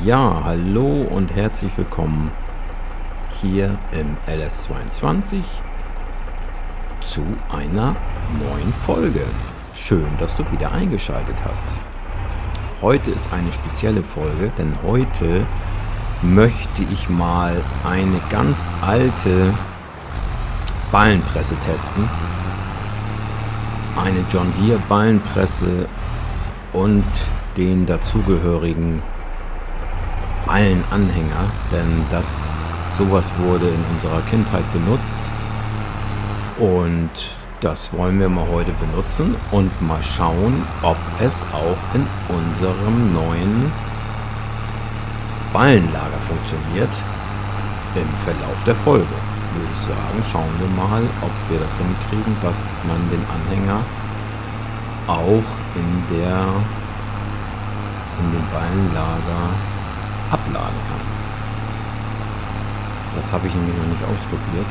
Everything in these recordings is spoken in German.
Ja, hallo und herzlich willkommen hier im LS22 zu einer neuen Folge. Schön, dass du wieder eingeschaltet hast. Heute ist eine spezielle Folge, denn heute möchte ich mal eine ganz alte Ballenpresse testen. Eine John Deere Ballenpresse und den dazugehörigen Ballenanhänger, denn das sowas wurde in unserer Kindheit benutzt und das wollen wir mal heute benutzen und mal schauen, ob es auch in unserem neuen Ballenlager funktioniert im Verlauf der Folge. Würde ich sagen, schauen wir mal, ob wir das hinkriegen, dass man den Anhänger auch in der in dem Ballenlager abladen kann. Das habe ich nämlich noch nicht ausprobiert.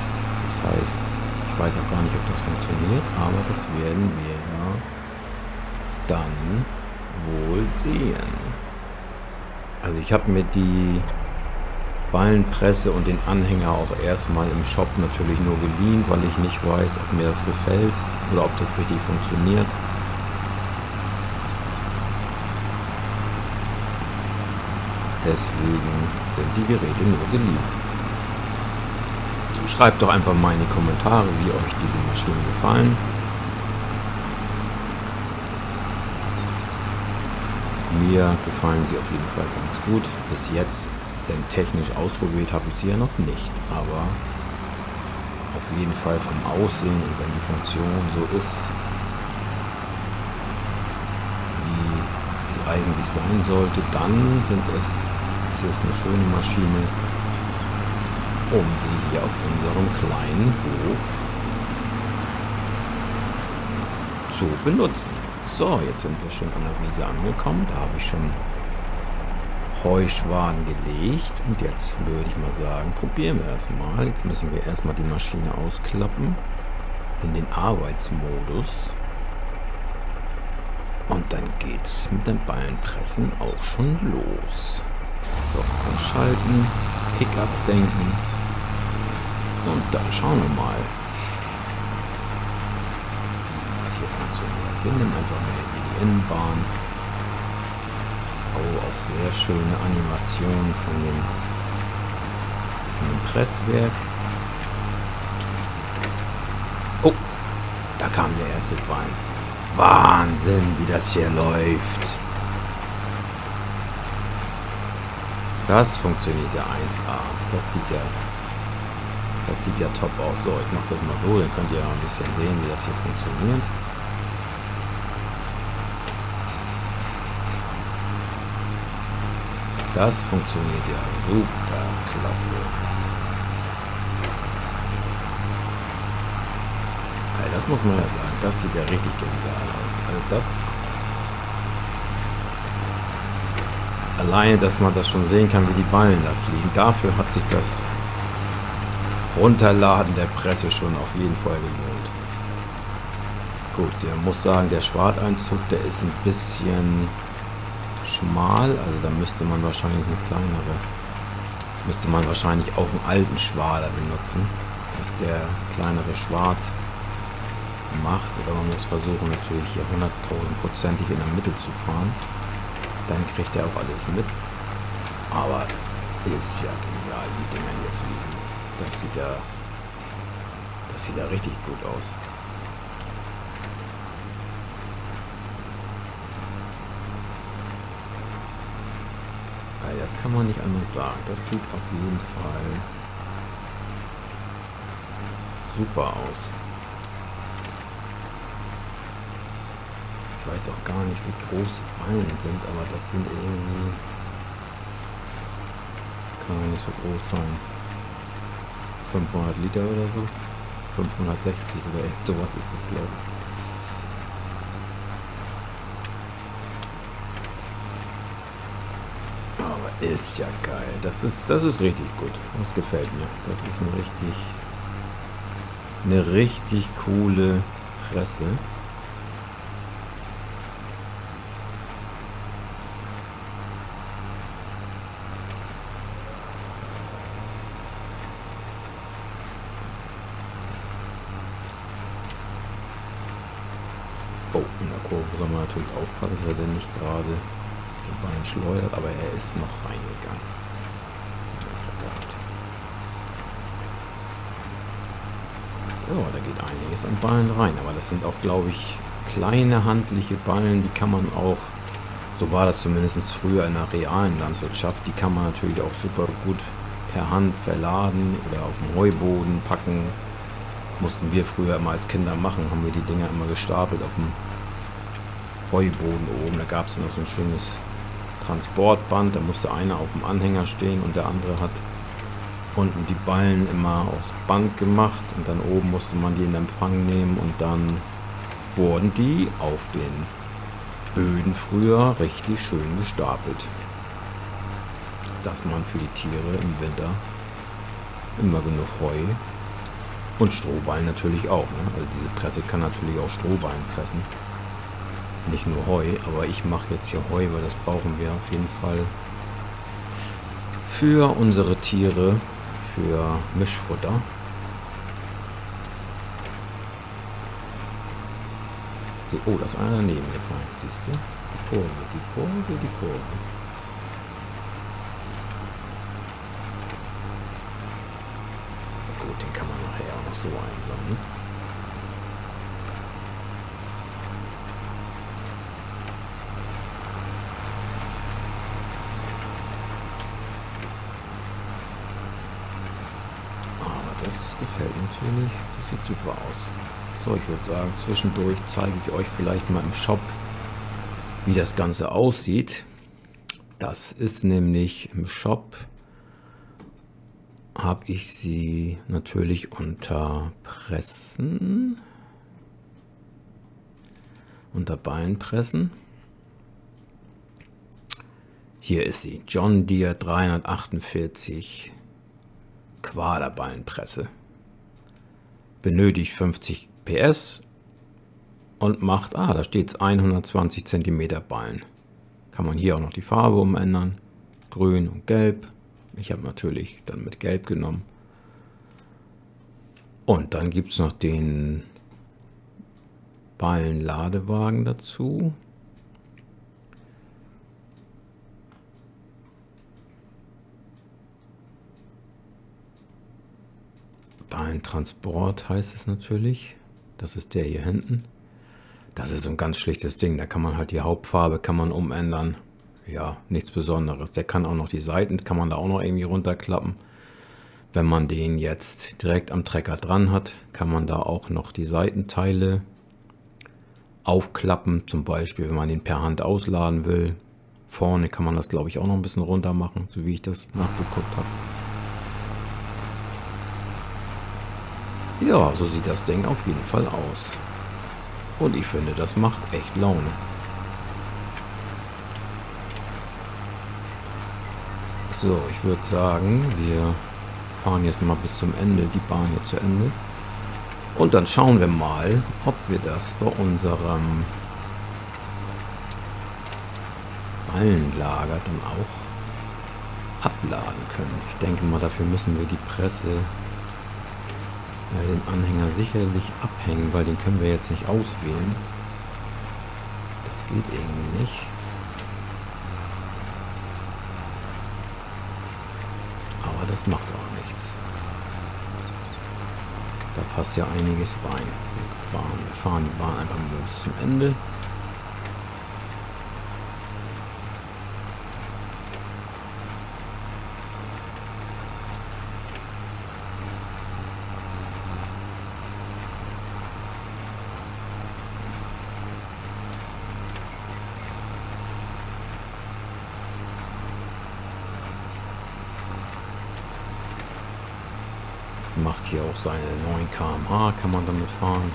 Das heißt, ich weiß auch gar nicht, ob das funktioniert, aber das werden wir ja dann wohl sehen. Also ich habe mir die Ballenpresse und den Anhänger auch erstmal im Shop natürlich nur geliehen, weil ich nicht weiß, ob mir das gefällt oder ob das richtig funktioniert. Deswegen sind die Geräte nur geliehen. Schreibt doch einfach mal in die Kommentare, wie euch diese Maschinen gefallen. Mir gefallen sie auf jeden Fall ganz gut. Bis jetzt, denn technisch ausprobiert habe ich sie ja noch nicht. Aber auf jeden Fall vom Aussehen und wenn die Funktion so ist, wie es eigentlich sein sollte, dann sind es, ist es eine schöne Maschine, um sie hier auf unserem kleinen Hof zu benutzen. So, jetzt sind wir schon an der Wiese angekommen. Da habe ich schon Heuschwaden gelegt. Und jetzt würde ich mal sagen, probieren wir erstmal. Jetzt müssen wir erstmal die Maschine ausklappen. In den Arbeitsmodus. Und dann geht's mit dem Ballenpressen auch schon los. So, anschalten, Pickup senken. Und dann schauen wir mal, wie das hier funktioniert. Wir nehmen einfach mal die Innenbahn. Oh, auch sehr schöne Animation von dem, von dem Presswerk. Oh, da kam der erste Bein. Wahnsinn, wie das hier läuft. Das funktioniert ja 1A. Das sieht ja das sieht ja top aus. So, ich mache das mal so, dann könnt ihr ein bisschen sehen, wie das hier funktioniert. Das funktioniert ja super klasse. Das muss man ja sagen, das sieht ja richtig genial aus. Also das... Alleine, dass man das schon sehen kann, wie die Ballen da fliegen. Dafür hat sich das Runterladen der Presse schon auf jeden Fall gelohnt. Gut, der muss sagen, der Schwarteinzug, der ist ein bisschen schmal. Also da müsste man wahrscheinlich eine kleinere, müsste man wahrscheinlich auch einen alten Schwader benutzen, dass der kleinere Schwart macht. Oder man muss versuchen natürlich hier 100.000prozentig in der Mitte zu fahren. Dann kriegt er auch alles mit. Aber ist ja genial, wie Dinger hier fliegen. Das sieht ja... Das sieht ja richtig gut aus. Das kann man nicht anders sagen. Das sieht auf jeden Fall super aus. Ich weiß auch gar nicht, wie groß die Ballen sind, aber das sind irgendwie... Kann ja nicht so groß sein. 500 Liter oder so. 560 oder echt sowas ist das, glaube ich. Aber ist ja geil. Das ist, das ist richtig gut. Das gefällt mir. Das ist ein richtig, eine richtig coole Presse. Oh, in der Kurve soll man natürlich aufpassen, dass er denn nicht gerade den Ball schleudert, aber er ist noch reingegangen. Ja, da geht einiges an Ballen rein, aber das sind auch, glaube ich, kleine handliche Ballen, die kann man auch, so war das zumindest früher in der realen Landwirtschaft, die kann man natürlich auch super gut per Hand verladen oder auf dem Heuboden packen. Mussten wir früher immer als Kinder machen, haben wir die Dinger immer gestapelt auf dem Heuboden oben. Da gab es noch so ein schönes Transportband, da musste einer auf dem Anhänger stehen und der andere hat unten die Ballen immer aufs Band gemacht und dann oben musste man die in Empfang nehmen und dann wurden die auf den Böden früher richtig schön gestapelt. Dass man für die Tiere im Winter immer genug Heu und Strohballen natürlich auch. Ne? Also diese Presse kann natürlich auch Strohballen pressen. Nicht nur Heu, aber ich mache jetzt hier Heu, weil das brauchen wir auf jeden Fall für unsere Tiere für Mischfutter. Oh, das ist einer daneben gefallen. Siehst du? Die Kurve, die Kurve, die Kurve. Gut, den kann man nachher auch noch so einsammeln. gefällt natürlich. Das sieht super aus. So, ich würde sagen, zwischendurch zeige ich euch vielleicht mal im Shop, wie das Ganze aussieht. Das ist nämlich im Shop habe ich sie natürlich unter Pressen, unter Beinpressen. Hier ist sie, John Deere 348 Quaderballenpresse benötigt 50 PS und macht, ah, da steht es 120 cm Ballen. Kann man hier auch noch die Farbe umändern. Grün und Gelb. Ich habe natürlich dann mit Gelb genommen. Und dann gibt es noch den Ballenladewagen dazu. Transport heißt es natürlich. Das ist der hier hinten. Das ist so ein ganz schlichtes Ding. Da kann man halt die Hauptfarbe kann man umändern. Ja, nichts Besonderes. Der kann auch noch die Seiten, kann man da auch noch irgendwie runterklappen. Wenn man den jetzt direkt am Trecker dran hat, kann man da auch noch die Seitenteile aufklappen. Zum Beispiel, wenn man den per Hand ausladen will. Vorne kann man das, glaube ich, auch noch ein bisschen runter machen, so wie ich das nachgeguckt habe. Ja, so sieht das Ding auf jeden Fall aus. Und ich finde, das macht echt Laune. So, ich würde sagen, wir fahren jetzt mal bis zum Ende, die Bahn hier zu Ende. Und dann schauen wir mal, ob wir das bei unserem Ballenlager dann auch abladen können. Ich denke mal, dafür müssen wir die Presse den Anhänger sicherlich abhängen, weil den können wir jetzt nicht auswählen. Das geht irgendwie nicht. Aber das macht auch nichts. Da passt ja einiges rein. Wir fahren die Bahn einfach mal bis zum Ende. Macht hier auch seine 9 km/h, kann man damit fahren.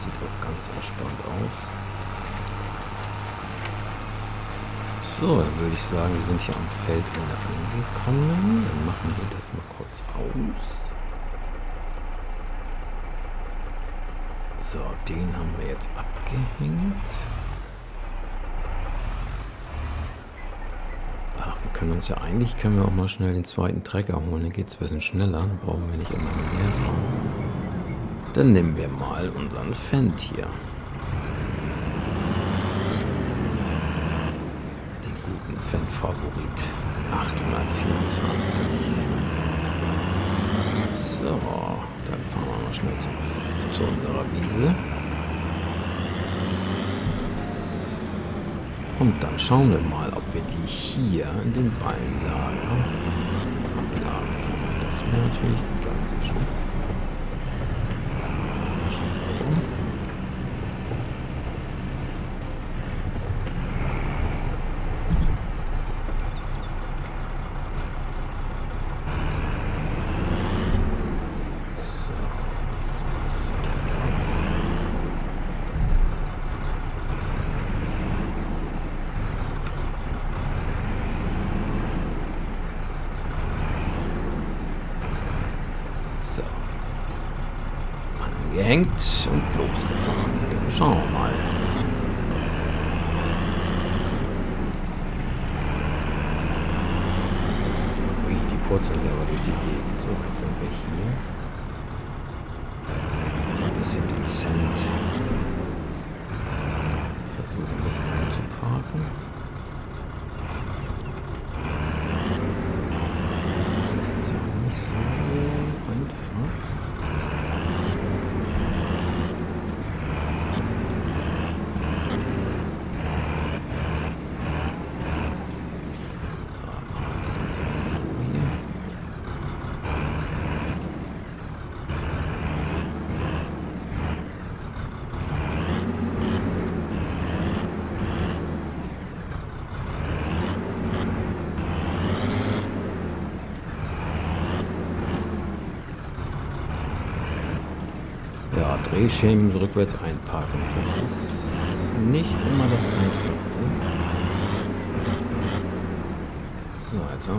Sieht auch ganz entspannt aus. So, dann würde ich sagen, wir sind hier am Feldende angekommen. Dann machen wir das mal kurz aus. So, den haben wir jetzt abgehängt. Können uns ja eigentlich, können wir auch mal schnell den zweiten Trecker holen. Dann geht es ein bisschen schneller. Dann brauchen wir nicht immer mehr fahren. Dann nehmen wir mal unseren Fendt hier. Den guten Fendt-Favorit. 824. So, dann fahren wir mal schnell zum, zu unserer Wiese. Und dann schauen wir mal, ob wir die hier in den Ballenlager abladen können. Das wäre natürlich gigantisch. Ne? Gehängt und losgefahren. Dann schauen wir mal. Ui, die purzeln hier aber durch die Gegend. So, jetzt sind wir hier. Also ein bisschen dezent. Versuchen, das mal zu parken. Ja, Drehschemen rückwärts einparken. Das ist nicht immer das Einfachste. So, jetzt wir